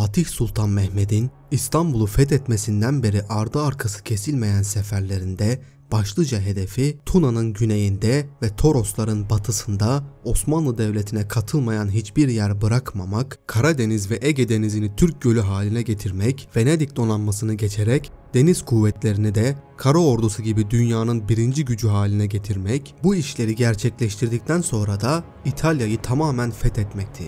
Fatih Sultan Mehmet'in İstanbul'u fethetmesinden beri ardı arkası kesilmeyen seferlerinde başlıca hedefi Tuna'nın güneyinde ve Torosların batısında Osmanlı Devleti'ne katılmayan hiçbir yer bırakmamak, Karadeniz ve Ege Denizi'ni Türk Gölü haline getirmek, Venedik donanmasını geçerek deniz kuvvetlerini de kara ordusu gibi dünyanın birinci gücü haline getirmek, bu işleri gerçekleştirdikten sonra da İtalya'yı tamamen fethetmekti.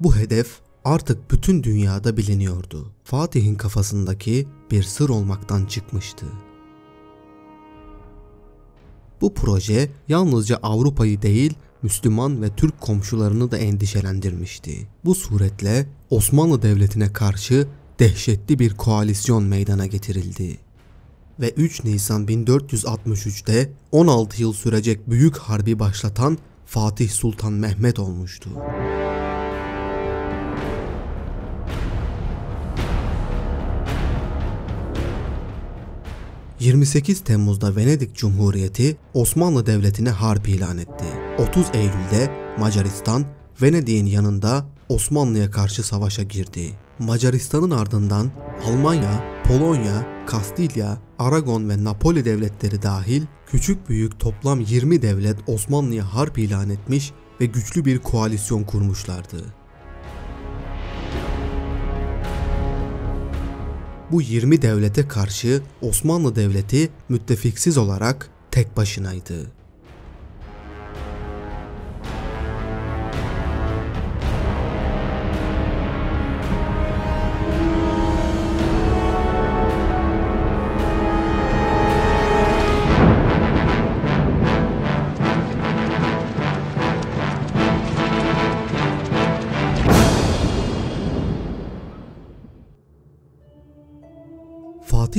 Bu hedef artık bütün dünyada biliniyordu. Fatih'in kafasındaki bir sır olmaktan çıkmıştı. Bu proje yalnızca Avrupa'yı değil, Müslüman ve Türk komşularını da endişelendirmişti. Bu suretle Osmanlı Devleti'ne karşı dehşetli bir koalisyon meydana getirildi. Ve 3 Nisan 1463'te 16 yıl sürecek büyük harbi başlatan Fatih Sultan Mehmet olmuştu. 28 Temmuz'da Venedik Cumhuriyeti Osmanlı Devleti'ne harp ilan etti. 30 Eylül'de Macaristan Venedik'in yanında Osmanlı'ya karşı savaşa girdi. Macaristan'ın ardından Almanya, Polonya, Kastilya, Aragon ve Napoli devletleri dahil küçük büyük toplam 20 devlet Osmanlı'ya harp ilan etmiş ve güçlü bir koalisyon kurmuşlardı. Bu 20 devlete karşı Osmanlı Devleti müttefiksiz olarak tek başınaydı.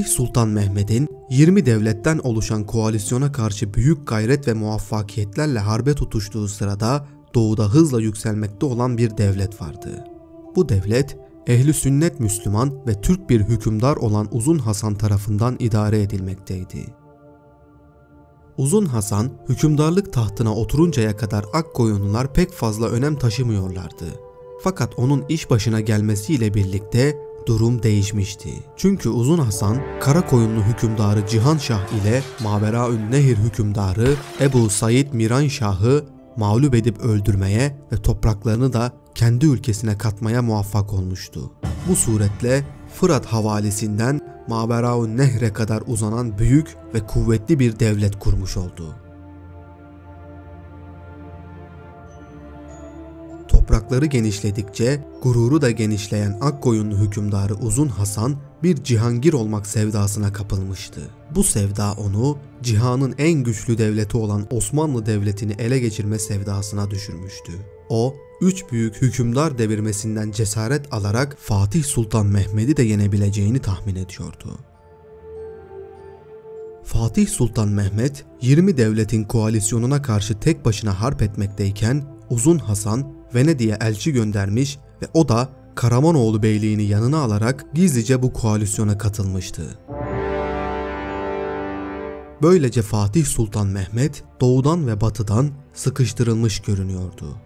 Fatih Sultan Mehmet'in 20 devletten oluşan koalisyona karşı büyük gayret ve muvaffakiyetlerle harbe tutuştuğu sırada doğuda hızla yükselmekte olan bir devlet vardı. Bu devlet ehli sünnet Müslüman ve Türk bir hükümdar olan Uzun Hasan tarafından idare edilmekteydi. Uzun Hasan hükümdarlık tahtına oturuncaya kadar Akkoyunlular pek fazla önem taşımıyorlardı. Fakat onun iş başına gelmesiyle birlikte durum değişmişti. Çünkü Uzun Hasan, Karakoyunlu hükümdarı Cihan Şah ile Maveraün Nehir hükümdarı Ebu Said Miran Şah'ı mağlup edip öldürmeye ve topraklarını da kendi ülkesine katmaya muvaffak olmuştu. Bu suretle Fırat havalisinden Maveraün Nehre kadar uzanan büyük ve kuvvetli bir devlet kurmuş oldu. Toprakları genişledikçe gururu da genişleyen Akkoyunlu hükümdarı Uzun Hasan bir cihangir olmak sevdasına kapılmıştı. Bu sevda onu cihanın en güçlü devleti olan Osmanlı Devleti'ni ele geçirme sevdasına düşürmüştü. O, üç büyük hükümdar devirmesinden cesaret alarak Fatih Sultan Mehmet'i de yenebileceğini tahmin ediyordu. Fatih Sultan Mehmet 20 devletin koalisyonuna karşı tek başına harp etmekteyken Uzun Hasan Venedik'e elçi göndermiş ve o da Karamanoğlu beyliğini yanına alarak gizlice bu koalisyona katılmıştı. Böylece Fatih Sultan Mehmet doğudan ve batıdan sıkıştırılmış görünüyordu.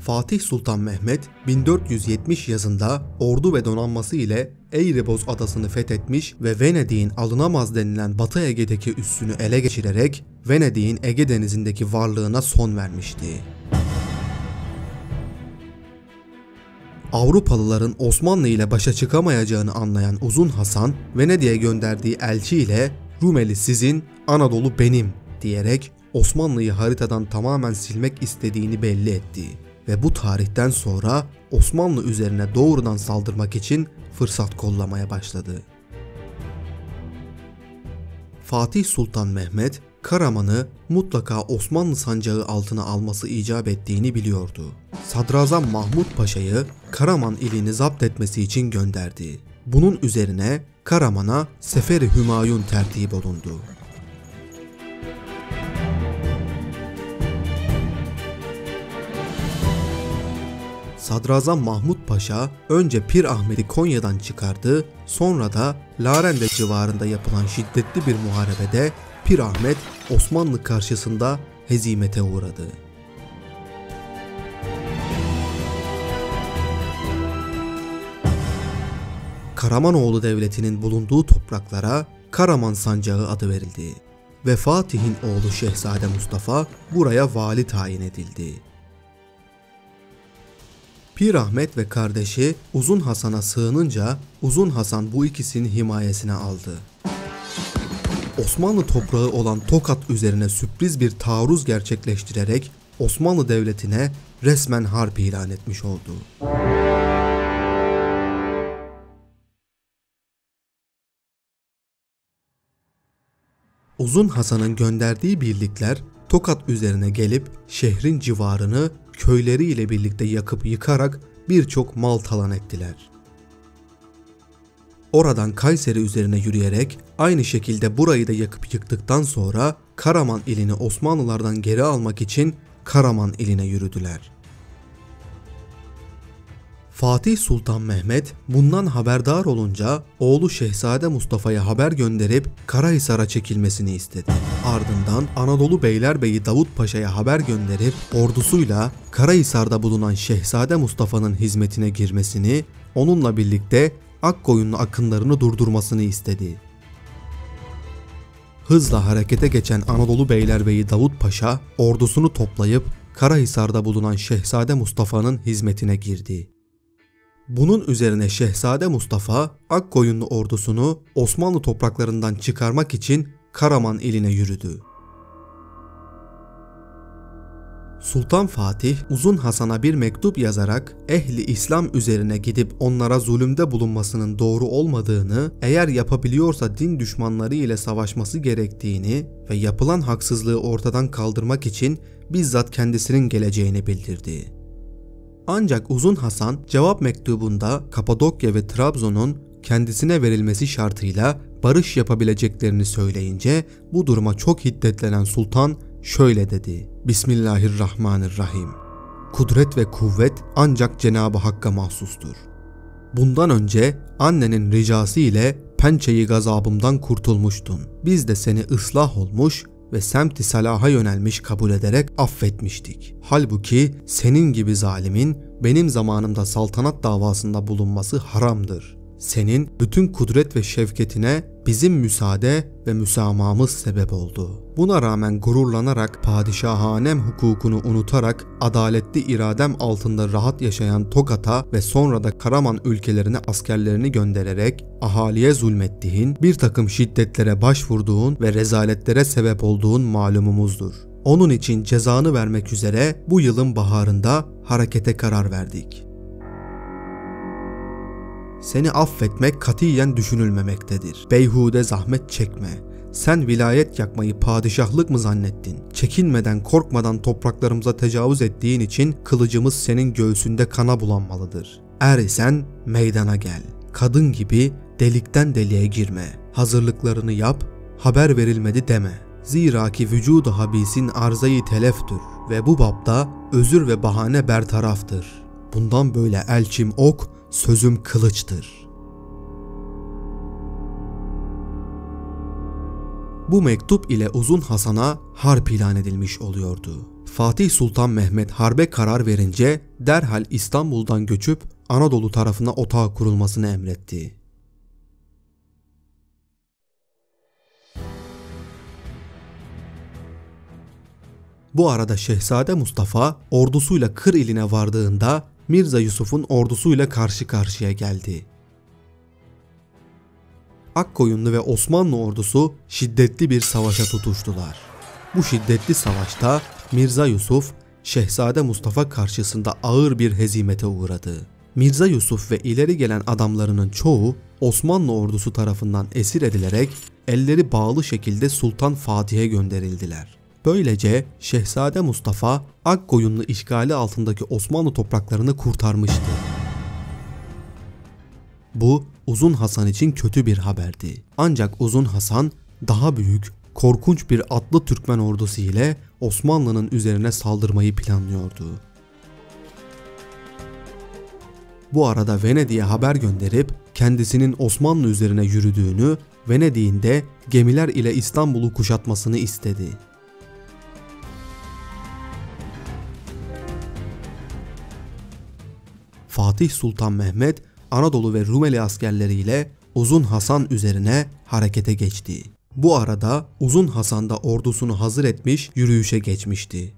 Fatih Sultan Mehmet 1470 yazında ordu ve donanması ile Eğriboz adasını fethetmiş ve Venedik'in alınamaz denilen Batı Ege'deki üssünü ele geçirerek Venedik'in Ege denizindeki varlığına son vermişti. Avrupalıların Osmanlı ile başa çıkamayacağını anlayan Uzun Hasan, Venedik'e gönderdiği elçi ile Rumeli sizin, Anadolu benim diyerek Osmanlı'yı haritadan tamamen silmek istediğini belli etti ve bu tarihten sonra Osmanlı üzerine doğrudan saldırmak için fırsat kollamaya başladı. Fatih Sultan Mehmet, Karaman'ı mutlaka Osmanlı sancağı altına alması icap ettiğini biliyordu. Sadrazam Mahmut Paşa'yı Karaman ilini zapt etmesi için gönderdi. Bunun üzerine Karaman'a Seferi Hümayun tertip olundu. Sadrazam Mahmut Paşa önce Pir Ahmet'i Konya'dan çıkardı, sonra da Larende civarında yapılan şiddetli bir muharebede Pir Ahmet Osmanlı karşısında hezimete uğradı. Karamanoğlu Devleti'nin bulunduğu topraklara Karaman Sancağı adı verildi ve Fatih'in oğlu Şehzade Mustafa buraya vali tayin edildi. Pir Ahmet ve kardeşi Uzun Hasan'a sığınınca Uzun Hasan bu ikisini himayesine aldı. Osmanlı toprağı olan Tokat üzerine sürpriz bir taarruz gerçekleştirerek Osmanlı Devleti'ne resmen harp ilan etmiş oldu. Uzun Hasan'ın gönderdiği birlikler Tokat üzerine gelip şehrin civarını köyleriyle birlikte yakıp yıkarak birçok mal talan ettiler. Oradan Kayseri üzerine yürüyerek aynı şekilde burayı da yakıp yıktıktan sonra Karaman ilini Osmanlılardan geri almak için Karaman iline yürüdüler. Fatih Sultan Mehmet bundan haberdar olunca oğlu Şehzade Mustafa'ya haber gönderip Karahisar'a çekilmesini istedi. Ardından Anadolu Beylerbeyi Davut Paşa'ya haber gönderip ordusuyla Karahisar'da bulunan Şehzade Mustafa'nın hizmetine girmesini, onunla birlikte Akkoyunlu akınlarını durdurmasını istedi. Hızla harekete geçen Anadolu Beylerbeyi Davut Paşa ordusunu toplayıp Karahisar'da bulunan Şehzade Mustafa'nın hizmetine girdi. Bunun üzerine Şehzade Mustafa Akkoyunlu ordusunu Osmanlı topraklarından çıkarmak için Karaman iline yürüdü. Sultan Fatih Uzun Hasan'a bir mektup yazarak ehli İslam üzerine gidip onlara zulümde bulunmasının doğru olmadığını, eğer yapabiliyorsa din düşmanları ile savaşması gerektiğini ve yapılan haksızlığı ortadan kaldırmak için bizzat kendisinin geleceğini bildirdi. Ancak Uzun Hasan cevap mektubunda Kapadokya ve Trabzon'un kendisine verilmesi şartıyla barış yapabileceklerini söyleyince bu duruma çok hiddetlenen sultan şöyle dedi. Bismillahirrahmanirrahim. Kudret ve kuvvet ancak Cenab-ı Hakk'a mahsustur. Bundan önce annenin ricası ile pençeyi gazabımdan kurtulmuştun. Biz de seni ıslah olmuş ve semti salaha yönelmiş kabul ederek affetmiştik. Halbuki senin gibi zalimin benim zamanımda saltanat davasında bulunması haramdır. Senin bütün kudret ve şevketine bizim müsaade ve müsamamız sebep oldu. Buna rağmen gururlanarak padişahanem hukukunu unutarak adaletli iradem altında rahat yaşayan Tokat'a ve sonra da Karaman ülkelerine askerlerini göndererek ahaliye zulmettiğin, bir takım şiddetlere başvurduğun ve rezaletlere sebep olduğun malumumuzdur. Onun için cezanı vermek üzere bu yılın baharında harekete karar verdik. Seni affetmek katiyen düşünülmemektedir. Beyhude zahmet çekme. Sen vilayet yakmayı padişahlık mı zannettin? Çekinmeden korkmadan topraklarımıza tecavüz ettiğin için kılıcımız senin göğsünde kana bulanmalıdır. Er isen meydana gel. Kadın gibi delikten deliğe girme. Hazırlıklarını yap, haber verilmedi deme. Zira ki vücudu habisin arzayı teleftir ve bu babda özür ve bahane bertaraftır. Bundan böyle elçim ok, sözüm kılıçtır. Bu mektup ile Uzun Hasan'a harp ilan edilmiş oluyordu. Fatih Sultan Mehmet harbe karar verince derhal İstanbul'dan göçüp Anadolu tarafına otağı kurulmasını emretti. Bu arada Şehzade Mustafa ordusuyla Kır iline vardığında Mirza Yusuf'un ordusuyla karşı karşıya geldi. Akkoyunlu ve Osmanlı ordusu şiddetli bir savaşa tutuştular. Bu şiddetli savaşta Mirza Yusuf, Şehzade Mustafa karşısında ağır bir hezimete uğradı. Mirza Yusuf ve ileri gelen adamlarının çoğu Osmanlı ordusu tarafından esir edilerek elleri bağlı şekilde Sultan Fatih'e gönderildiler. Böylece Şehzade Mustafa Akkoyunlu işgali altındaki Osmanlı topraklarını kurtarmıştı. Bu Uzun Hasan için kötü bir haberdi. Ancak Uzun Hasan daha büyük, korkunç bir atlı Türkmen ordusu ile Osmanlı'nın üzerine saldırmayı planlıyordu. bu arada Venedik'e haber gönderip kendisinin Osmanlı üzerine yürüdüğünü, Venedik'in de gemiler ile İstanbul'u kuşatmasını istedi. Fatih Sultan Mehmet Anadolu ve Rumeli askerleriyle Uzun Hasan üzerine harekete geçti. Bu arada Uzun Hasan da ordusunu hazır etmiş yürüyüşe geçmişti.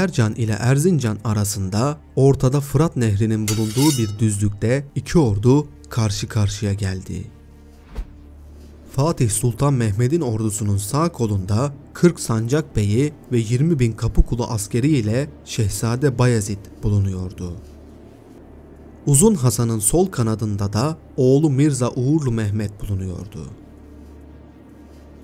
Tercan ile Erzincan arasında ortada Fırat Nehri'nin bulunduğu bir düzlükte iki ordu karşı karşıya geldi. Fatih Sultan Mehmet'in ordusunun sağ kolunda 40 sancak beyi ve 20 bin kapı askeri ile Şehzade Bayezid bulunuyordu. Uzun Hasan'ın sol kanadında da oğlu Mirza Uğurlu Mehmet bulunuyordu.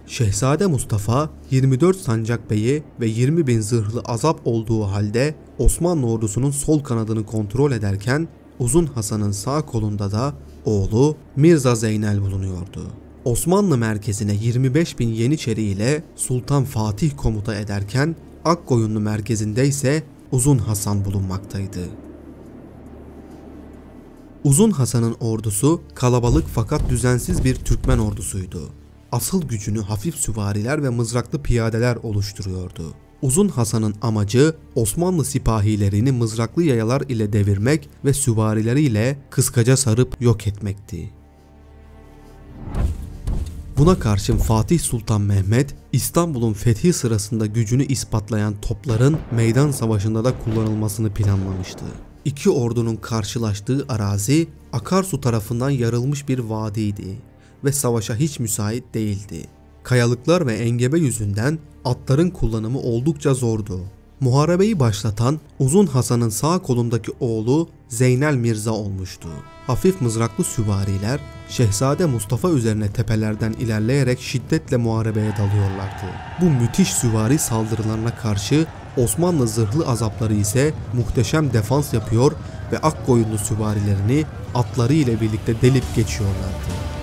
Şehzade Mustafa 24 sancak beyi ve 20 bin zırhlı azap olduğu halde Osmanlı ordusunun sol kanadını kontrol ederken Uzun Hasan'ın sağ kolunda da oğlu Mirza Zeynel bulunuyordu. Osmanlı merkezine 25 bin Yeniçeri ile Sultan Fatih komuta ederken Akkoyunlu merkezinde ise Uzun Hasan bulunmaktaydı. Uzun Hasan'ın ordusu kalabalık fakat düzensiz bir Türkmen ordusuydu asıl gücünü hafif süvariler ve mızraklı piyadeler oluşturuyordu. Uzun Hasan'ın amacı Osmanlı sipahilerini mızraklı yayalar ile devirmek ve süvarileriyle kıskaca sarıp yok etmekti. Buna karşın Fatih Sultan Mehmet İstanbul'un fethi sırasında gücünü ispatlayan topların meydan savaşında da kullanılmasını planlamıştı. İki ordunun karşılaştığı arazi akarsu tarafından yarılmış bir vadiydi ve savaşa hiç müsait değildi. Kayalıklar ve engebe yüzünden atların kullanımı oldukça zordu. Muharebeyi başlatan Uzun Hasan'ın sağ kolundaki oğlu Zeynel Mirza olmuştu. Hafif mızraklı süvariler Şehzade Mustafa üzerine tepelerden ilerleyerek şiddetle muharebeye dalıyorlardı. Bu müthiş süvari saldırılarına karşı Osmanlı zırhlı azapları ise muhteşem defans yapıyor ve Akkoyunlu süvarilerini atları ile birlikte delip geçiyorlardı.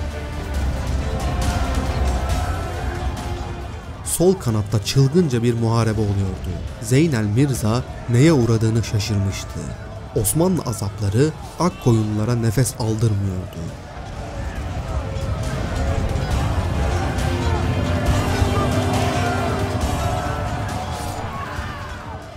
Sol kanatta çılgınca bir muharebe oluyordu. Zeynel Mirza neye uğradığını şaşırmıştı. Osmanlı azapları ak koyunlara nefes aldırmıyordu.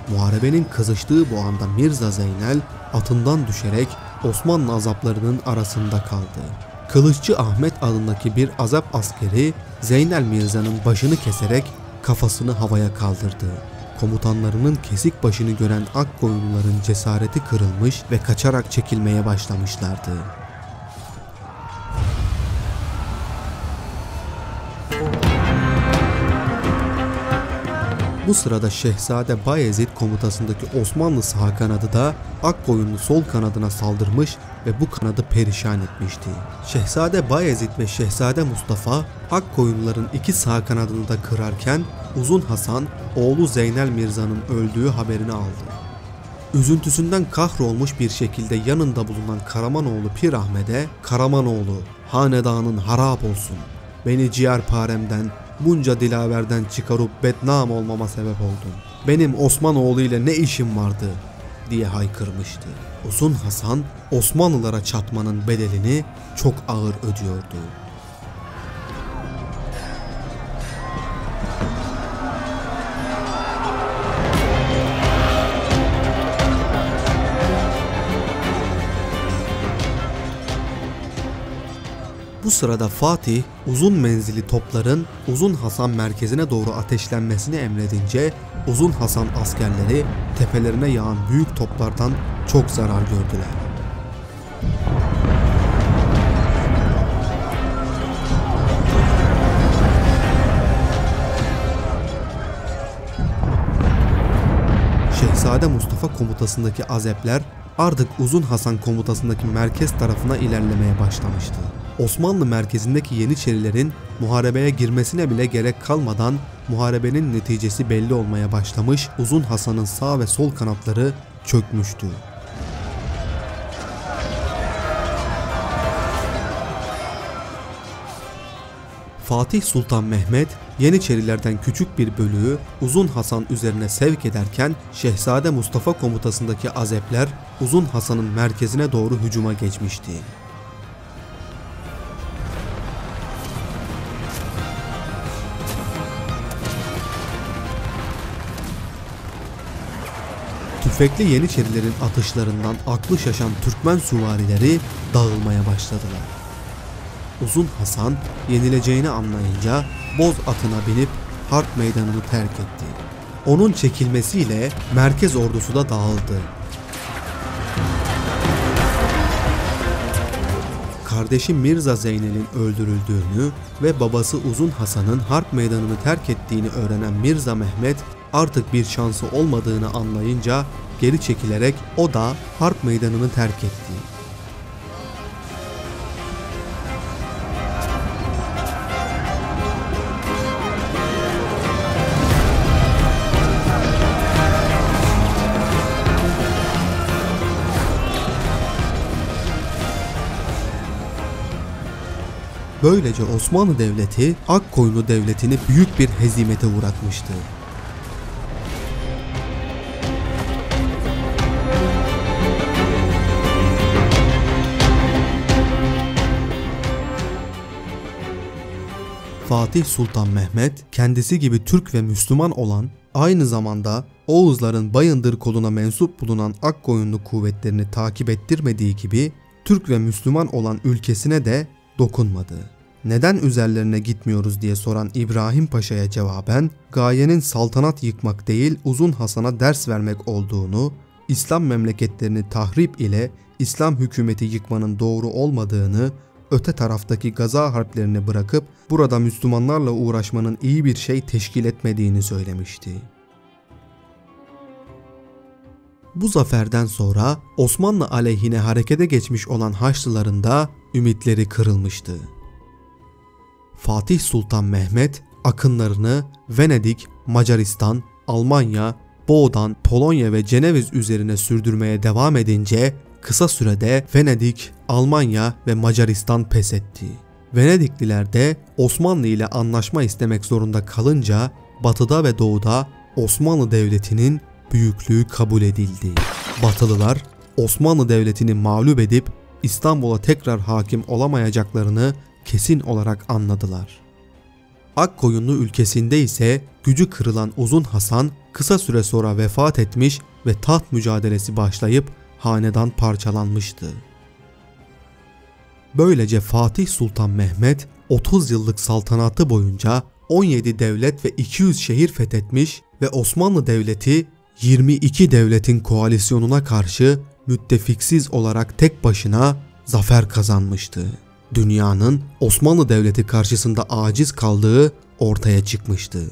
Muharebenin kızıştığı bu anda Mirza Zeynel atından düşerek Osmanlı azaplarının arasında kaldı. Kılıççı Ahmet adındaki bir azap askeri Zeynel Mirza'nın başını keserek kafasını havaya kaldırdı. Komutanlarının kesik başını gören Akkoyunluların cesareti kırılmış ve kaçarak çekilmeye başlamışlardı. Bu sırada Şehzade Bayezid komutasındaki Osmanlı sağ kanadı da Akkoyunlu sol kanadına saldırmış ve bu kanadı perişan etmişti. Şehzade Bayezid ve Şehzade Mustafa Akkoyunluların iki sağ kanadını da kırarken Uzun Hasan oğlu Zeynel Mirza'nın öldüğü haberini aldı. Üzüntüsünden kahrolmuş bir şekilde yanında bulunan Karamanoğlu Pir Ahmet'e Karamanoğlu hanedanın harap olsun. Beni ciğerparemden bunca dilaverden çıkarıp bednam olmama sebep oldun. Benim Osmanoğlu ile ne işim vardı diye haykırmıştı. Uzun Hasan Osmanlılara çatmanın bedelini çok ağır ödüyordu. Bu sırada Fatih uzun menzili topların Uzun Hasan merkezine doğru ateşlenmesini emredince Uzun Hasan askerleri tepelerine yağan büyük toplardan çok zarar gördüler. Şehzade Mustafa komutasındaki azepler artık Uzun Hasan komutasındaki merkez tarafına ilerlemeye başlamıştı. Osmanlı merkezindeki Yeniçerilerin muharebeye girmesine bile gerek kalmadan muharebenin neticesi belli olmaya başlamış Uzun Hasan'ın sağ ve sol kanatları çökmüştü. Fatih Sultan Mehmet Yeniçerilerden küçük bir bölüğü Uzun Hasan üzerine sevk ederken Şehzade Mustafa komutasındaki Azepler Uzun Hasan'ın merkezine doğru hücuma geçmişti. Tüfekli Yeniçerilerin atışlarından aklı şaşan Türkmen süvarileri dağılmaya başladılar. Uzun Hasan yenileceğini anlayınca boz atına binip harp meydanını terk etti. Onun çekilmesiyle merkez ordusu da dağıldı. Kardeşi Mirza Zeynel'in öldürüldüğünü ve babası Uzun Hasan'ın harp meydanını terk ettiğini öğrenen Mirza Mehmet artık bir şansı olmadığını anlayınca geri çekilerek o da harp meydanını terk etti. Böylece Osmanlı Devleti Akkoyunlu Devleti'ni büyük bir hezimete uğratmıştı. Fatih Sultan Mehmet kendisi gibi Türk ve Müslüman olan aynı zamanda Oğuzların Bayındır koluna mensup bulunan Akkoyunlu kuvvetlerini takip ettirmediği gibi Türk ve Müslüman olan ülkesine de dokunmadı. Neden üzerlerine gitmiyoruz diye soran İbrahim Paşa'ya cevaben gayenin saltanat yıkmak değil Uzun Hasan'a ders vermek olduğunu, İslam memleketlerini tahrip ile İslam hükümeti yıkmanın doğru olmadığını, öte taraftaki gaza harplerini bırakıp burada Müslümanlarla uğraşmanın iyi bir şey teşkil etmediğini söylemişti. Bu zaferden sonra Osmanlı aleyhine harekete geçmiş olan Haçlıların da ümitleri kırılmıştı. Fatih Sultan Mehmet akınlarını Venedik, Macaristan, Almanya, Boğdan, Polonya ve Ceneviz üzerine sürdürmeye devam edince kısa sürede Venedik, Almanya ve Macaristan pes etti. Venedikliler de Osmanlı ile anlaşma istemek zorunda kalınca batıda ve doğuda Osmanlı Devleti'nin büyüklüğü kabul edildi. Batılılar Osmanlı Devleti'ni mağlup edip İstanbul'a tekrar hakim olamayacaklarını kesin olarak anladılar. Akkoyunlu ülkesinde ise gücü kırılan Uzun Hasan kısa süre sonra vefat etmiş ve taht mücadelesi başlayıp hanedan parçalanmıştı. Böylece Fatih Sultan Mehmet 30 yıllık saltanatı boyunca 17 devlet ve 200 şehir fethetmiş ve Osmanlı Devleti 22 devletin koalisyonuna karşı müttefiksiz olarak tek başına zafer kazanmıştı. Dünyanın Osmanlı Devleti karşısında aciz kaldığı ortaya çıkmıştı.